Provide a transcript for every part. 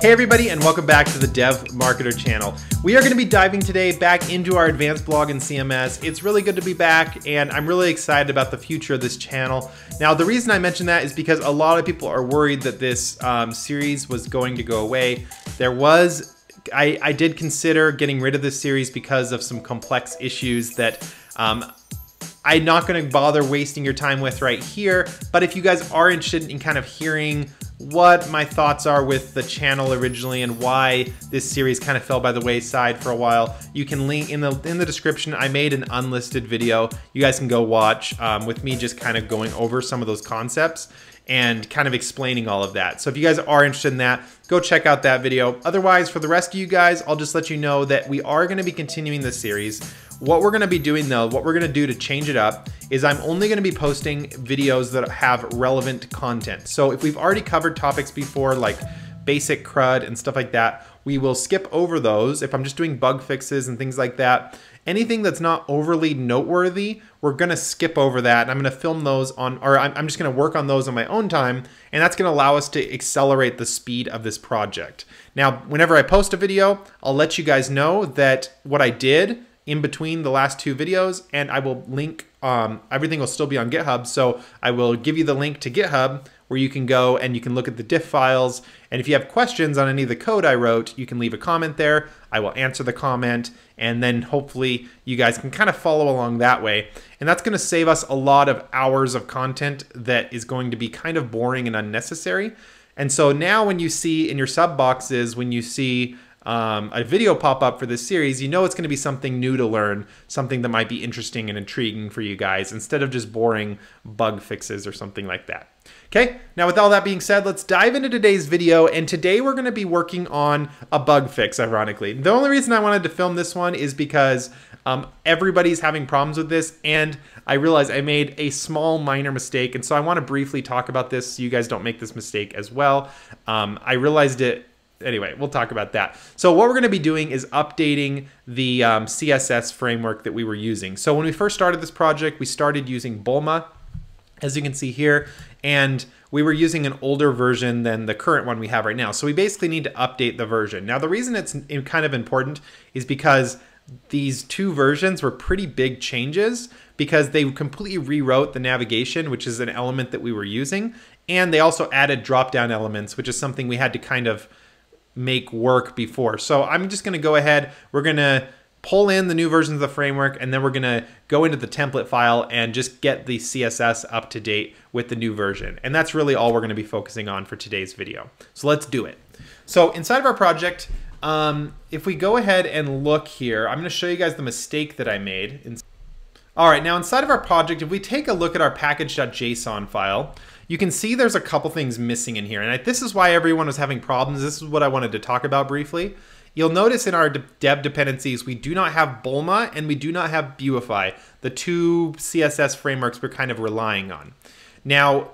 Hey everybody and welcome back to the Dev Marketer channel. We are going to be diving today back into our advanced blog in CMS. It's really good to be back and I'm really excited about the future of this channel. Now the reason I mention that is because a lot of people are worried that this um, series was going to go away. There was, I, I did consider getting rid of this series because of some complex issues that um, I'm not going to bother wasting your time with right here, but if you guys are interested in kind of hearing what my thoughts are with the channel originally and why this series kind of fell by the wayside for a while. You can link in the in the description. I made an unlisted video. You guys can go watch um, with me just kind of going over some of those concepts and kind of explaining all of that. So if you guys are interested in that, go check out that video. Otherwise, for the rest of you guys, I'll just let you know that we are going to be continuing this series. What we're gonna be doing though, what we're gonna do to change it up is I'm only gonna be posting videos that have relevant content. So if we've already covered topics before like basic CRUD and stuff like that, we will skip over those. If I'm just doing bug fixes and things like that, anything that's not overly noteworthy, we're gonna skip over that. And I'm gonna film those on, or I'm just gonna work on those on my own time. And that's gonna allow us to accelerate the speed of this project. Now, whenever I post a video, I'll let you guys know that what I did in between the last two videos and I will link, um, everything will still be on GitHub. So I will give you the link to GitHub where you can go and you can look at the diff files. And if you have questions on any of the code I wrote, you can leave a comment there. I will answer the comment and then hopefully you guys can kind of follow along that way. And that's going to save us a lot of hours of content that is going to be kind of boring and unnecessary. And so now when you see in your sub boxes, when you see um, a video pop up for this series, you know it's going to be something new to learn, something that might be interesting and intriguing for you guys instead of just boring bug fixes or something like that. Okay, now with all that being said, let's dive into today's video. And today we're going to be working on a bug fix, ironically. The only reason I wanted to film this one is because um, everybody's having problems with this, and I realized I made a small minor mistake, and so I want to briefly talk about this so you guys don't make this mistake as well. Um, I realized it anyway, we'll talk about that. So what we're going to be doing is updating the um, CSS framework that we were using. So when we first started this project, we started using Bulma, as you can see here, and we were using an older version than the current one we have right now. So we basically need to update the version. Now the reason it's kind of important is because these two versions were pretty big changes because they completely rewrote the navigation, which is an element that we were using, and they also added drop-down elements, which is something we had to kind of make work before. So I'm just going to go ahead. We're going to pull in the new versions of the framework and then we're going to go into the template file and just get the CSS up to date with the new version. And that's really all we're going to be focusing on for today's video. So let's do it. So inside of our project, um, if we go ahead and look here, I'm going to show you guys the mistake that I made. All right, now inside of our project, if we take a look at our package.json file, you can see there's a couple things missing in here. And I, this is why everyone was having problems. This is what I wanted to talk about briefly. You'll notice in our dev dependencies, we do not have Bulma and we do not have Buefy, the two CSS frameworks we're kind of relying on. Now,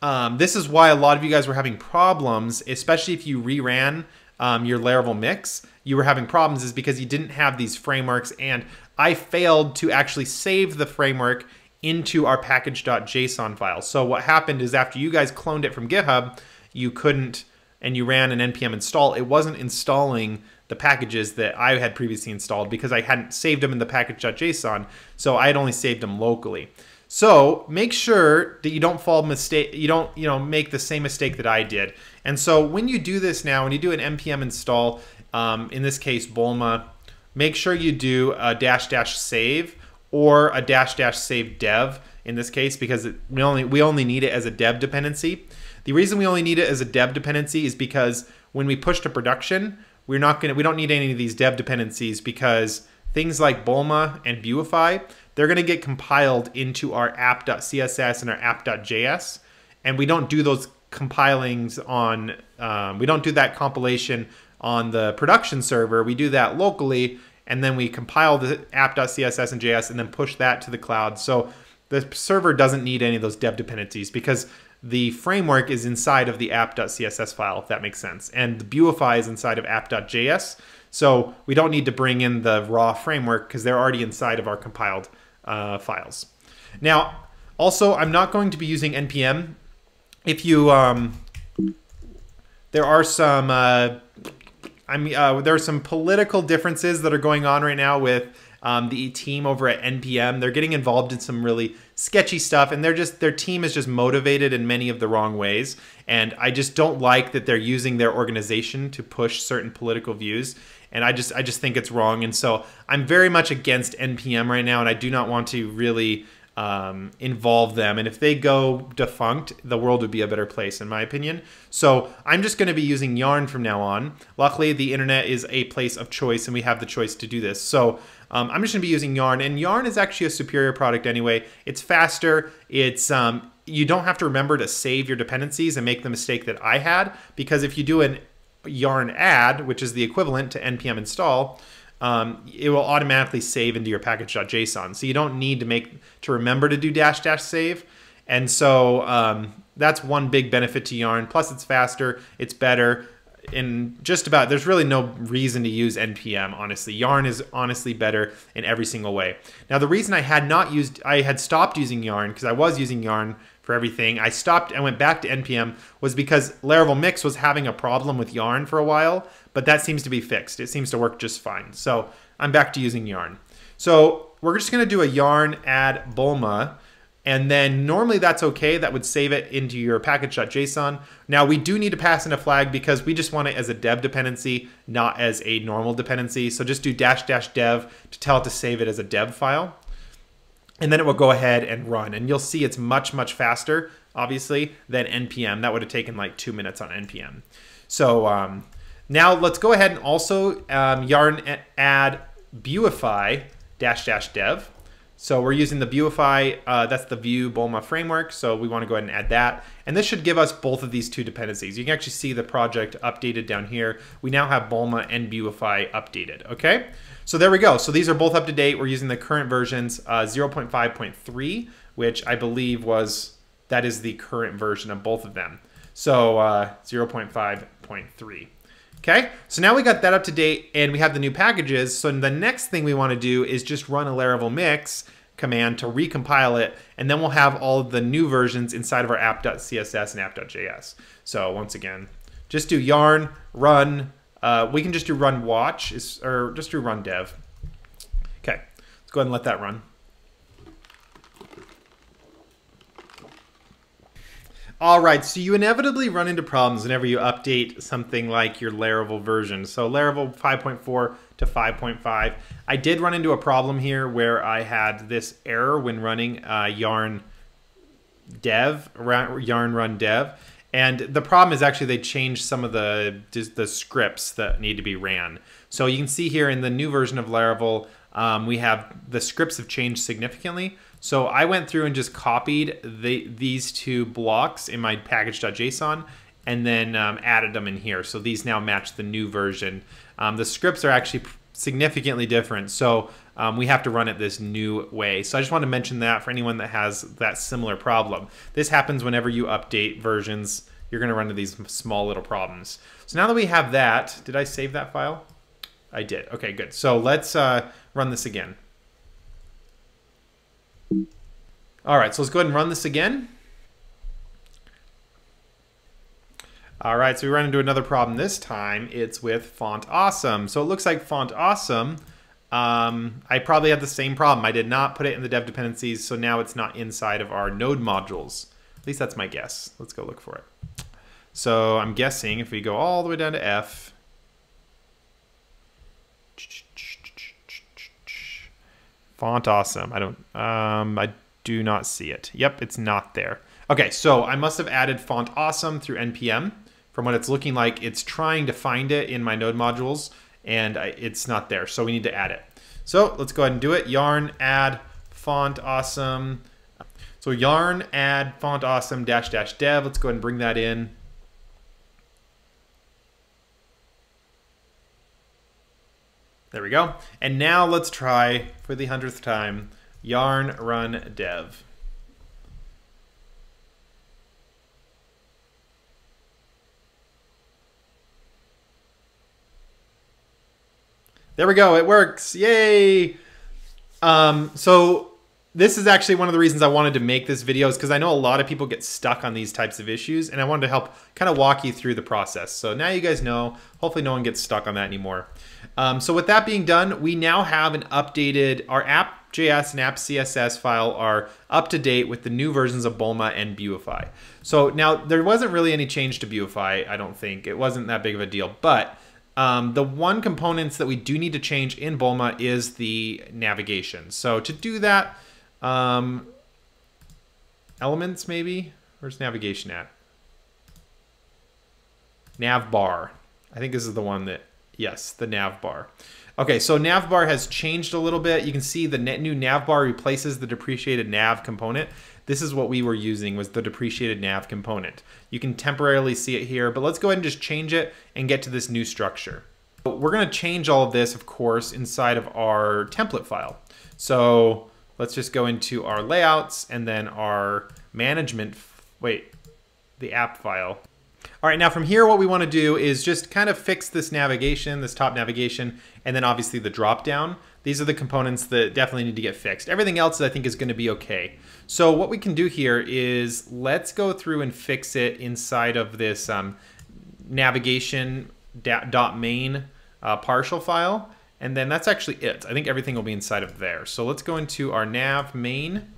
um, this is why a lot of you guys were having problems, especially if you reran um, your Laravel mix, you were having problems is because you didn't have these frameworks and I failed to actually save the framework into our package.json file. So what happened is after you guys cloned it from GitHub, you couldn't, and you ran an npm install, it wasn't installing the packages that I had previously installed because I hadn't saved them in the package.json. So I had only saved them locally. So make sure that you don't fall mistake, you don't, you know, make the same mistake that I did. And so when you do this now, when you do an npm install, um, in this case Bulma, make sure you do a dash dash save or a dash dash save dev in this case because it, we only we only need it as a dev dependency. The reason we only need it as a dev dependency is because when we push to production, we're not gonna we don't need any of these dev dependencies because things like Bulma and Buefy, they're gonna get compiled into our app.css and our app.js, and we don't do those compilings on um, we don't do that compilation on the production server. We do that locally and then we compile the app.css and JS and then push that to the cloud. So the server doesn't need any of those dev dependencies because the framework is inside of the app.css file, if that makes sense. And the Buefy is inside of app.js. So we don't need to bring in the raw framework because they're already inside of our compiled uh, files. Now, also, I'm not going to be using NPM if you um, there are some uh, I mean uh, there are some political differences that are going on right now with um, the team over at NPM. They're getting involved in some really sketchy stuff, and they're just their team is just motivated in many of the wrong ways. And I just don't like that they're using their organization to push certain political views. And I just I just think it's wrong. And so I'm very much against NPM right now, and I do not want to really um, involve them. And if they go defunct, the world would be a better place, in my opinion. So I'm just going to be using Yarn from now on. Luckily, the internet is a place of choice, and we have the choice to do this. So um, I'm just going to be using Yarn, and Yarn is actually a superior product anyway. It's faster. It's um, you don't have to remember to save your dependencies and make the mistake that I had because if you do an yarn add, which is the equivalent to npm install, um, it will automatically save into your package.json. So you don't need to make to remember to do dash dash save. And so um, that's one big benefit to Yarn. Plus, it's faster, it's better. In just about, there's really no reason to use npm. Honestly, Yarn is honestly better in every single way. Now, the reason I had not used, I had stopped using Yarn because I was using Yarn for everything. I stopped and went back to npm was because Laravel Mix was having a problem with Yarn for a while, but that seems to be fixed. It seems to work just fine. So I'm back to using Yarn. So we're just going to do a yarn add bulma. And then normally that's okay. That would save it into your package.json. Now we do need to pass in a flag because we just want it as a dev dependency, not as a normal dependency. So just do dash dash dev to tell it to save it as a dev file and then it will go ahead and run. And you'll see it's much, much faster, obviously, than NPM. That would have taken like two minutes on NPM. So um, now let's go ahead and also um, yarn add Buefy dash dash dev. So we're using the Buefy, uh, that's the Vue Bulma framework. So we want to go ahead and add that. And this should give us both of these two dependencies. You can actually see the project updated down here. We now have Bulma and Buefy updated, okay? So there we go. So these are both up to date. We're using the current versions, uh, 0.5.3, which I believe was, that is the current version of both of them. So uh, 0.5.3. Okay, so now we got that up to date and we have the new packages. So the next thing we want to do is just run a Laravel mix command to recompile it, and then we'll have all of the new versions inside of our app.css and app.js. So once again, just do yarn run uh, we can just do run watch, is, or just do run dev. Okay, let's go ahead and let that run. All right, so you inevitably run into problems whenever you update something like your Laravel version. So Laravel 5.4 to 5.5. I did run into a problem here where I had this error when running uh, yarn dev, yarn run dev. And the problem is actually they changed some of the the scripts that need to be ran. So you can see here in the new version of Laravel, um, we have the scripts have changed significantly. So I went through and just copied the, these two blocks in my package.json and then um, added them in here. So these now match the new version. Um, the scripts are actually significantly different. So um, we have to run it this new way. So I just want to mention that for anyone that has that similar problem. This happens whenever you update versions. You're going to run into these small little problems. So now that we have that, did I save that file? I did. Okay, good. So let's uh, run this again. All right, so let's go ahead and run this again. All right, so we run into another problem this time. It's with Font Awesome. So it looks like Font Awesome um, I probably had the same problem. I did not put it in the dev dependencies, so now it's not inside of our node modules. At least that's my guess. Let's go look for it. So I'm guessing if we go all the way down to F, font awesome. I don't, um, I do not see it. Yep, it's not there. Okay, so I must have added font awesome through npm. From what it's looking like, it's trying to find it in my node modules and it's not there. So we need to add it. So let's go ahead and do it. Yarn add font awesome. So yarn add font awesome dash dash dev. Let's go ahead and bring that in. There we go. And now let's try for the hundredth time yarn run dev. There we go. It works. Yay. Um, so this is actually one of the reasons I wanted to make this video is because I know a lot of people get stuck on these types of issues and I wanted to help kind of walk you through the process. So now you guys know, hopefully no one gets stuck on that anymore. Um, so with that being done, we now have an updated, our app.js and app.css file are up to date with the new versions of Bulma and Buefy. So now there wasn't really any change to Buefy, I don't think. It wasn't that big of a deal, but um, the one components that we do need to change in Bulma is the navigation. So to do that, um, elements, maybe? Where's navigation at? Nav bar. I think this is the one that, yes, the nav bar. Okay, so nav bar has changed a little bit. You can see the net new nav bar replaces the depreciated nav component. This is what we were using was the depreciated nav component. You can temporarily see it here, but let's go ahead and just change it and get to this new structure. We're gonna change all of this, of course, inside of our template file. So let's just go into our layouts and then our management, wait, the app file. All right, now from here, what we wanna do is just kind of fix this navigation, this top navigation, and then obviously the drop down. These are the components that definitely need to get fixed. Everything else I think is gonna be okay. So what we can do here is let's go through and fix it inside of this um, navigation dot main uh, partial file. And then that's actually it. I think everything will be inside of there. So let's go into our nav main.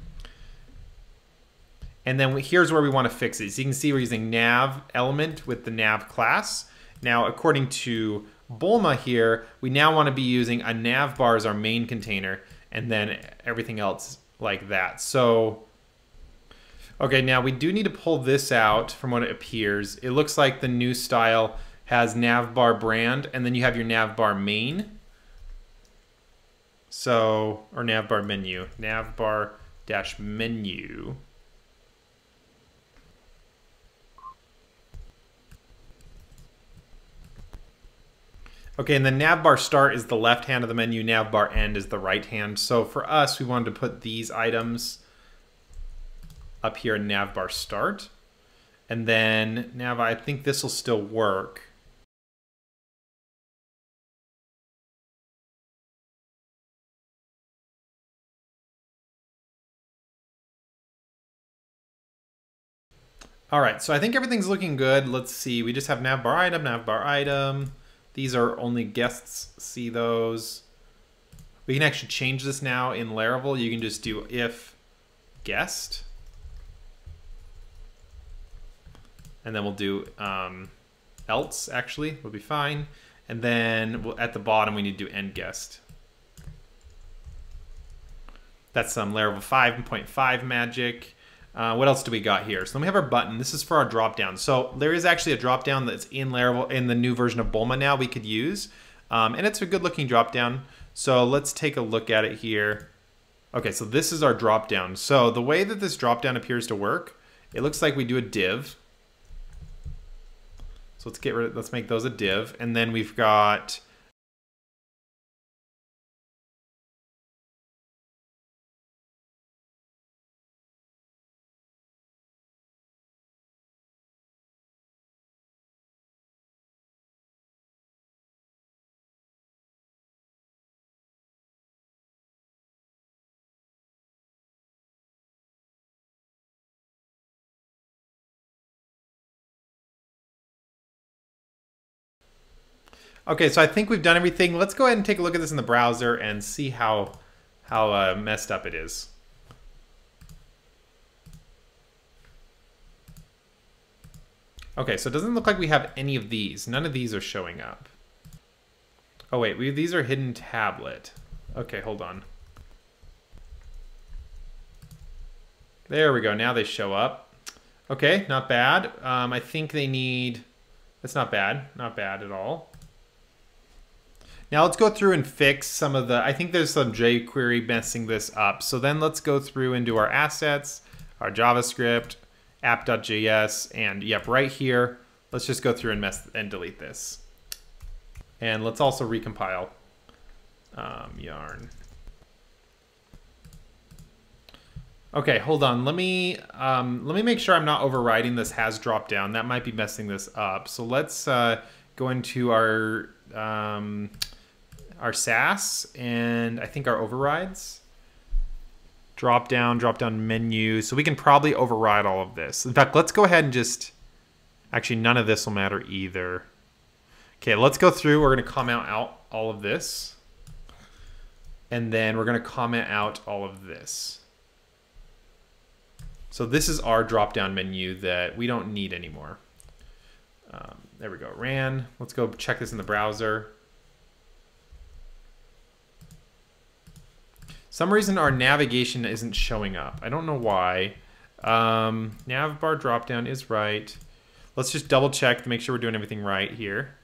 And then here's where we want to fix it. So you can see we're using nav element with the nav class. Now, according to Bulma here, we now want to be using a nav bar as our main container and then everything else like that. So, okay, now we do need to pull this out from what it appears. It looks like the new style has navbar brand and then you have your navbar main. So, or navbar menu, navbar dash menu. Okay, and the navbar start is the left hand of the menu, navbar end is the right hand. So for us, we wanted to put these items up here in navbar start. And then nav, I think this will still work. All right, so I think everything's looking good. Let's see, we just have navbar item, navbar item. These are only guests see those. We can actually change this now in Laravel. You can just do if guest. And then we'll do um, else, actually, will be fine. And then we'll, at the bottom, we need to do end guest. That's some Laravel 5.5 magic. Uh, what else do we got here? So then we have our button. This is for our drop down. So there is actually a drop down that's in Laravel in the new version of Bulma now we could use. Um, and it's a good looking drop down. So let's take a look at it here. Okay, so this is our drop down. So the way that this drop down appears to work, it looks like we do a div. So let's get rid of, let's make those a div. And then we've got Okay, so I think we've done everything. Let's go ahead and take a look at this in the browser and see how, how uh, messed up it is. Okay, so it doesn't look like we have any of these. None of these are showing up. Oh wait, we, these are hidden tablet. Okay, hold on. There we go, now they show up. Okay, not bad. Um, I think they need, that's not bad, not bad at all. Now let's go through and fix some of the, I think there's some jQuery messing this up. So then let's go through into our assets, our JavaScript, app.js, and yep, right here, let's just go through and mess and delete this. And let's also recompile um, yarn. Okay, hold on. Let me um, let me make sure I'm not overriding this has dropped down. That might be messing this up. So let's uh, go into our um, our Sass and I think our overrides. drop down, drop down menu. So we can probably override all of this. In fact, let's go ahead and just, actually none of this will matter either. Okay, let's go through. We're going to comment out all of this. And then we're going to comment out all of this. So this is our drop-down menu that we don't need anymore. Um, there we go, ran. Let's go check this in the browser. Some reason our navigation isn't showing up. I don't know why. Um, nav bar dropdown is right. Let's just double check to make sure we're doing everything right here.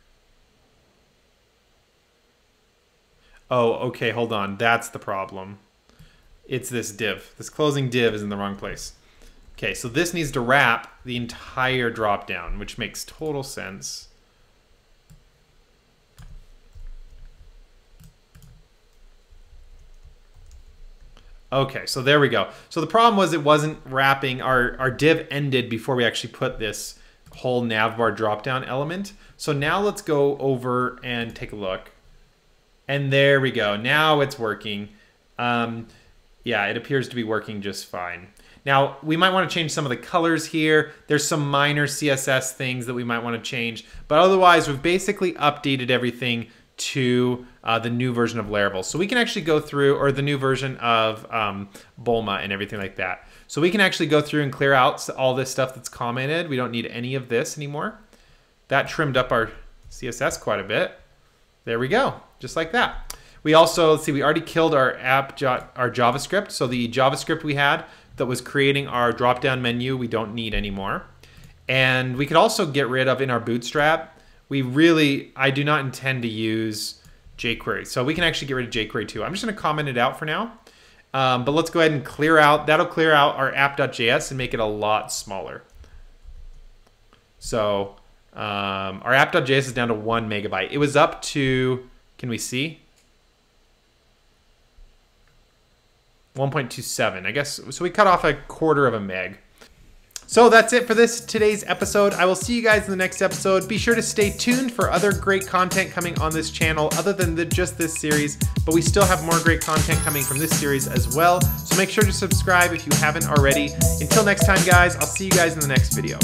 Oh, okay, hold on. That's the problem. It's this div. This closing div is in the wrong place. Okay, so this needs to wrap the entire dropdown, which makes total sense. Okay, so there we go. So the problem was it wasn't wrapping, our, our div ended before we actually put this whole navbar dropdown element. So now let's go over and take a look. And there we go. Now it's working. Um, yeah, it appears to be working just fine. Now, we might want to change some of the colors here. There's some minor CSS things that we might want to change, but otherwise we've basically updated everything to uh, the new version of Laravel. So we can actually go through, or the new version of um, Bulma and everything like that. So we can actually go through and clear out all this stuff that's commented. We don't need any of this anymore. That trimmed up our CSS quite a bit. There we go, just like that. We also, let's see, we already killed our app, our JavaScript. So the JavaScript we had that was creating our drop-down menu, we don't need anymore. And we could also get rid of in our Bootstrap, we really, I do not intend to use jQuery. So we can actually get rid of jQuery too. I'm just gonna comment it out for now. Um, but let's go ahead and clear out, that'll clear out our app.js and make it a lot smaller. So um, our app.js is down to one megabyte. It was up to, can we see? 1.27, I guess. So we cut off a quarter of a meg. So that's it for this today's episode. I will see you guys in the next episode. Be sure to stay tuned for other great content coming on this channel other than the, just this series, but we still have more great content coming from this series as well. So make sure to subscribe if you haven't already. Until next time, guys, I'll see you guys in the next video.